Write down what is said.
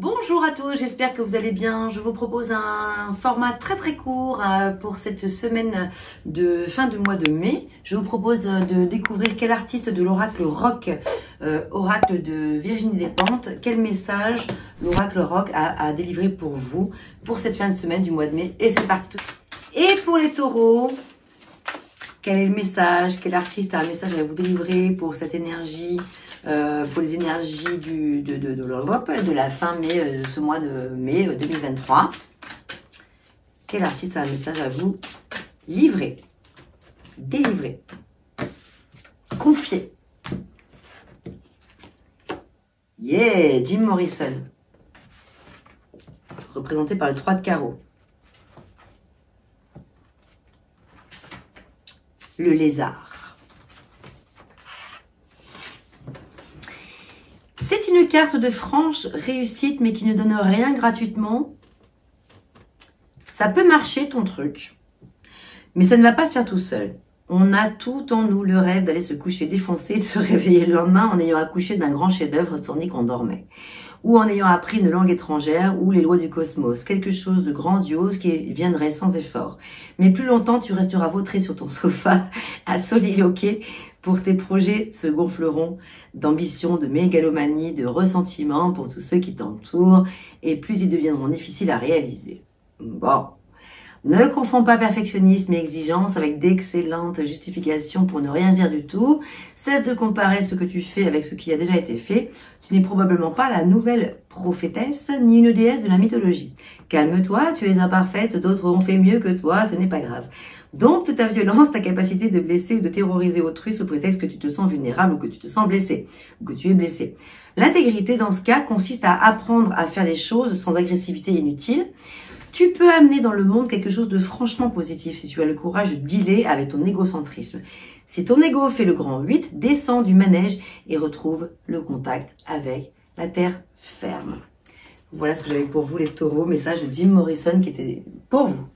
Bonjour à tous, j'espère que vous allez bien. Je vous propose un format très très court euh, pour cette semaine de fin du mois de mai. Je vous propose de découvrir quel artiste de l'oracle rock, euh, oracle de Virginie Despentes, quel message l'oracle rock a, a délivré pour vous pour cette fin de semaine du mois de mai. Et c'est parti. Et pour les taureaux, quel est le message Quel artiste a un message à vous délivrer pour cette énergie euh, Pour les énergies de, l'Europe, de la fin mai, euh, ce mois de mai 2023 euh, Quel artiste a un message à vous livrer Délivrer Confier? Yeah Jim Morrison représenté par le 3 de carreau. Le lézard. C'est une carte de franche réussite, mais qui ne donne rien gratuitement. Ça peut marcher ton truc, mais ça ne va pas se faire tout seul. On a tout en nous le rêve d'aller se coucher défoncé, de se réveiller le lendemain en ayant accouché d'un grand chef-d'œuvre tandis qu'on dormait ou en ayant appris une langue étrangère ou les lois du cosmos, quelque chose de grandiose qui viendrait sans effort. Mais plus longtemps, tu resteras vautré sur ton sofa à soliloquer pour tes projets se gonfleront d'ambition, de mégalomanie, de ressentiment pour tous ceux qui t'entourent et plus ils deviendront difficiles à réaliser. Bon, ne confonds pas perfectionnisme et exigence avec d'excellentes justifications pour ne rien dire du tout. Cesse de comparer ce que tu fais avec ce qui a déjà été fait. Tu n'es probablement pas la nouvelle prophétesse ni une déesse de la mythologie. Calme-toi, tu es imparfaite, d'autres ont fait mieux que toi, ce n'est pas grave. Donc, ta violence, ta capacité de blesser ou de terroriser autrui sous prétexte que tu te sens vulnérable ou que tu te sens blessé, ou que tu es blessé. L'intégrité, dans ce cas, consiste à apprendre à faire les choses sans agressivité inutile, tu peux amener dans le monde quelque chose de franchement positif si tu as le courage de dealer avec ton égocentrisme. Si ton ego fait le grand 8, descends du manège et retrouve le contact avec la terre ferme. Voilà ce que j'avais pour vous les taureaux. Message de Jim Morrison qui était pour vous.